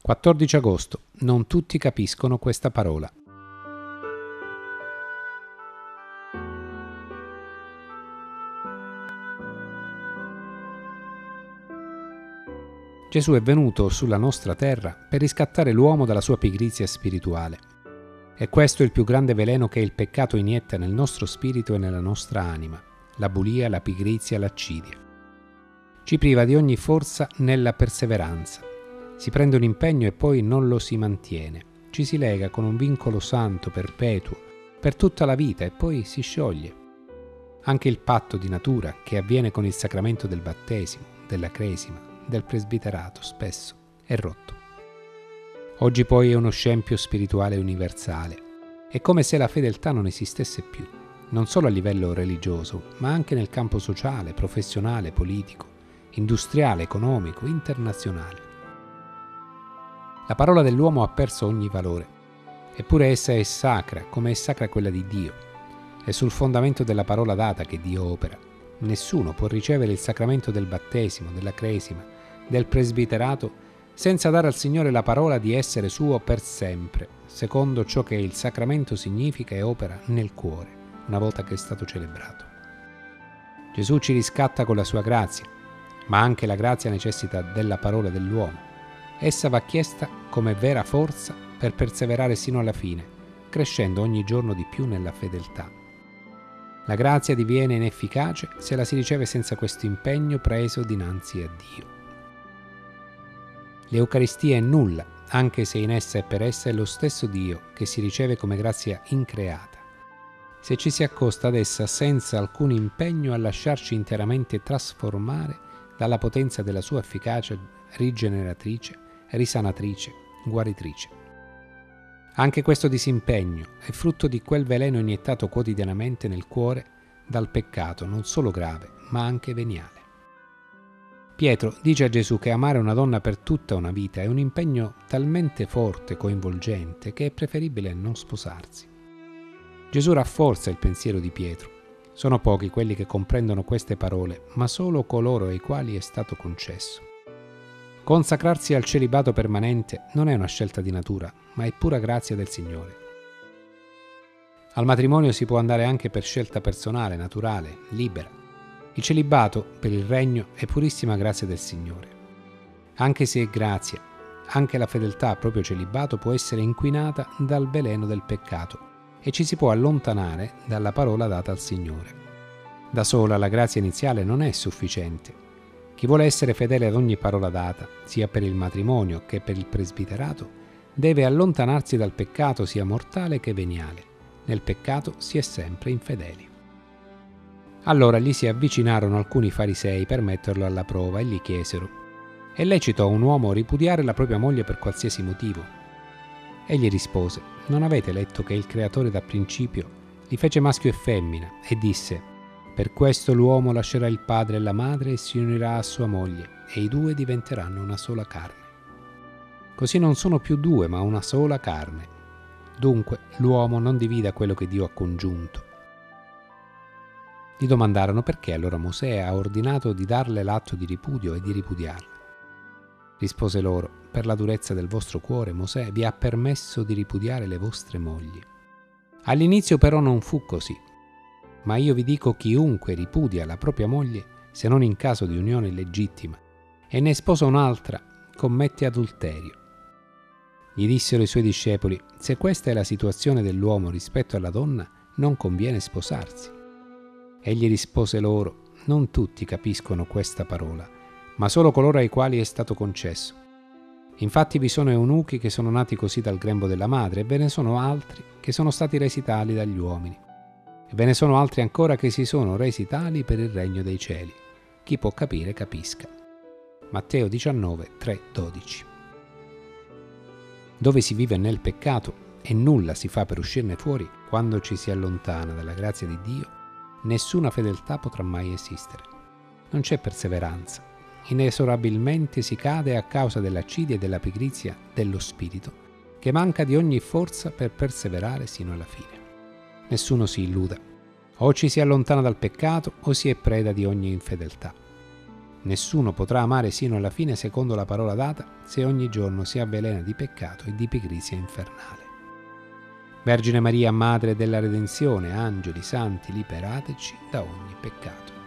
14 agosto. Non tutti capiscono questa parola. Gesù è venuto sulla nostra terra per riscattare l'uomo dalla sua pigrizia spirituale. E questo è il più grande veleno che il peccato inietta nel nostro spirito e nella nostra anima, la bulia, la pigrizia, l'accidia. Ci priva di ogni forza nella perseveranza si prende un impegno e poi non lo si mantiene. Ci si lega con un vincolo santo, perpetuo, per tutta la vita e poi si scioglie. Anche il patto di natura che avviene con il sacramento del battesimo, della cresima, del presbiterato spesso è rotto. Oggi poi è uno scempio spirituale universale. È come se la fedeltà non esistesse più, non solo a livello religioso, ma anche nel campo sociale, professionale, politico, industriale, economico, internazionale. La parola dell'uomo ha perso ogni valore, eppure essa è sacra, come è sacra quella di Dio. È sul fondamento della parola data che Dio opera. Nessuno può ricevere il sacramento del battesimo, della cresima, del presbiterato, senza dare al Signore la parola di essere suo per sempre, secondo ciò che il sacramento significa e opera nel cuore, una volta che è stato celebrato. Gesù ci riscatta con la sua grazia, ma anche la grazia necessita della parola dell'uomo. Essa va chiesta come vera forza per perseverare sino alla fine, crescendo ogni giorno di più nella fedeltà. La grazia diviene inefficace se la si riceve senza questo impegno preso dinanzi a Dio. L'Eucaristia è nulla, anche se in essa e per essa è lo stesso Dio che si riceve come grazia increata. Se ci si accosta ad essa senza alcun impegno a lasciarci interamente trasformare dalla potenza della sua efficacia rigeneratrice, risanatrice, guaritrice. Anche questo disimpegno è frutto di quel veleno iniettato quotidianamente nel cuore dal peccato non solo grave, ma anche veniale. Pietro dice a Gesù che amare una donna per tutta una vita è un impegno talmente forte e coinvolgente che è preferibile non sposarsi. Gesù rafforza il pensiero di Pietro. Sono pochi quelli che comprendono queste parole, ma solo coloro ai quali è stato concesso. Consacrarsi al celibato permanente non è una scelta di natura, ma è pura grazia del Signore. Al matrimonio si può andare anche per scelta personale, naturale, libera. Il celibato, per il regno, è purissima grazia del Signore. Anche se è grazia, anche la fedeltà al proprio celibato può essere inquinata dal veleno del peccato e ci si può allontanare dalla parola data al Signore. Da sola la grazia iniziale non è sufficiente chi vuole essere fedele ad ogni parola data, sia per il matrimonio che per il presbiterato, deve allontanarsi dal peccato sia mortale che veniale. Nel peccato si è sempre infedeli. Allora gli si avvicinarono alcuni farisei per metterlo alla prova e gli chiesero, è lecito a un uomo ripudiare la propria moglie per qualsiasi motivo? Egli rispose, non avete letto che il Creatore da principio li fece maschio e femmina e disse, per questo l'uomo lascerà il padre e la madre e si unirà a sua moglie, e i due diventeranno una sola carne. Così non sono più due, ma una sola carne. Dunque l'uomo non divida quello che Dio ha congiunto. Gli domandarono perché allora Mosè ha ordinato di darle l'atto di ripudio e di ripudiarla. Rispose loro, per la durezza del vostro cuore Mosè vi ha permesso di ripudiare le vostre mogli. All'inizio però non fu così. Ma io vi dico chiunque ripudia la propria moglie, se non in caso di unione illegittima, e ne sposa un'altra, commette adulterio. Gli dissero i suoi discepoli, se questa è la situazione dell'uomo rispetto alla donna, non conviene sposarsi. Egli rispose loro, non tutti capiscono questa parola, ma solo coloro ai quali è stato concesso. Infatti vi sono eunuchi che sono nati così dal grembo della madre, e ve ne sono altri che sono stati resi tali dagli uomini e ve ne sono altri ancora che si sono resi tali per il regno dei cieli. Chi può capire, capisca. Matteo 19, 3, 12. Dove si vive nel peccato e nulla si fa per uscirne fuori, quando ci si allontana dalla grazia di Dio, nessuna fedeltà potrà mai esistere. Non c'è perseveranza. Inesorabilmente si cade a causa dell'accidia e della pigrizia dello spirito, che manca di ogni forza per perseverare sino alla fine. Nessuno si illuda. O ci si allontana dal peccato o si è preda di ogni infedeltà. Nessuno potrà amare sino alla fine secondo la parola data se ogni giorno si avvelena di peccato e di pigrizia infernale. Vergine Maria, Madre della Redenzione, angeli santi, liberateci da ogni peccato.